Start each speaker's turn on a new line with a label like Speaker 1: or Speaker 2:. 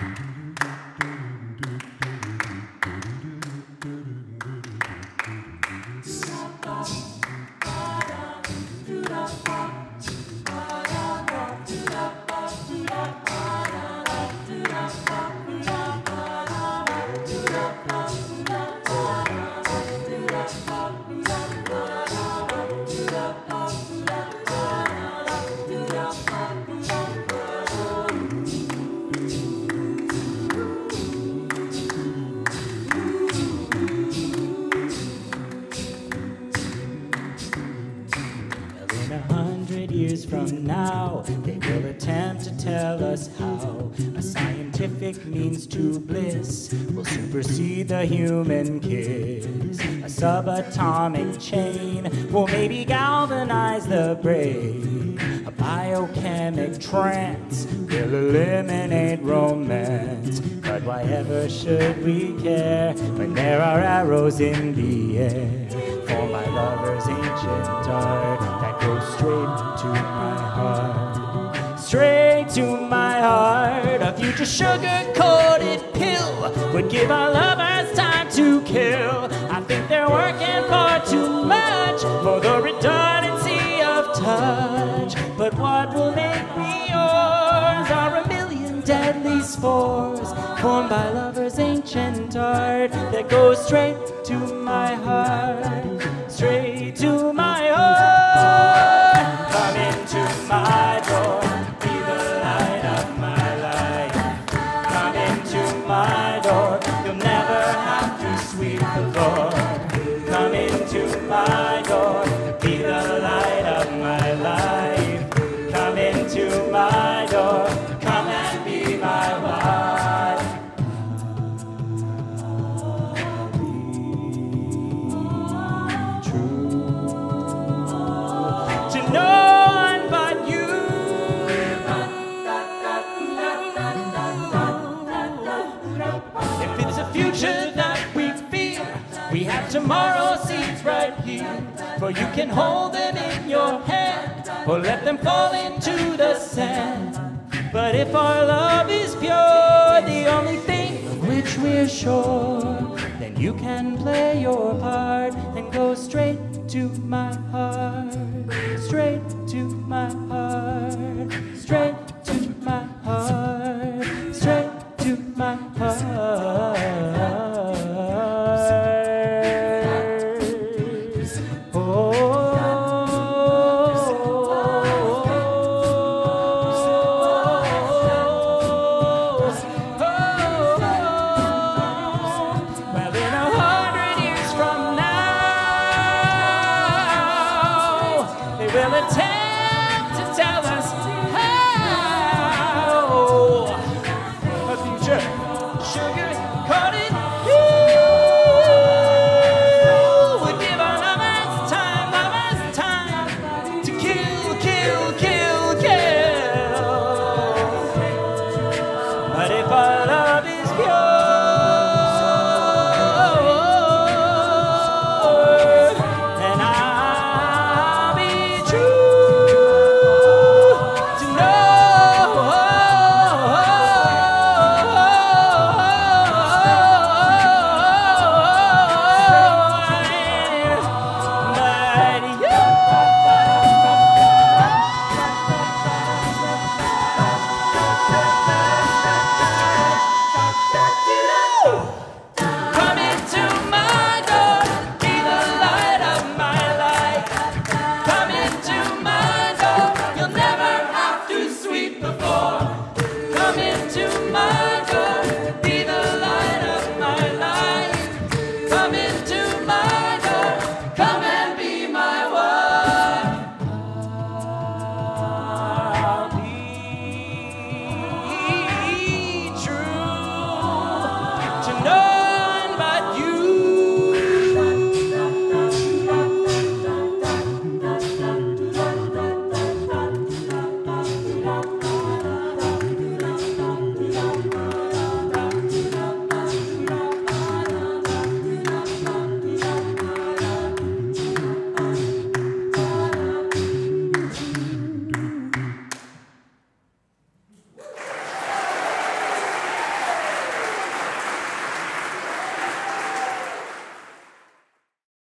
Speaker 1: In now, they will attempt to tell us how a scientific means to bliss will supersede the human kiss. A subatomic chain will maybe galvanize the brain. A biochemic trance will eliminate romance. But why ever should we care when there are arrows in the air? For my lover's ancient art that goes straight to my heart. Straight to my heart. A future sugar coated pill would give our lovers time to kill. I think they're working far too much for the redundancy of touch. But what will make me yours are a million deadly spores formed by lovers' ancient art that goes straight to my heart, tomorrow's seeds right here. For you can hold them in your hand or let them fall into the sand. But if our love is pure, the only thing of which we're sure, then you can play your part and go straight to my heart, straight will attempt to tell us how. A future sugar coated